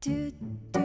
do, do.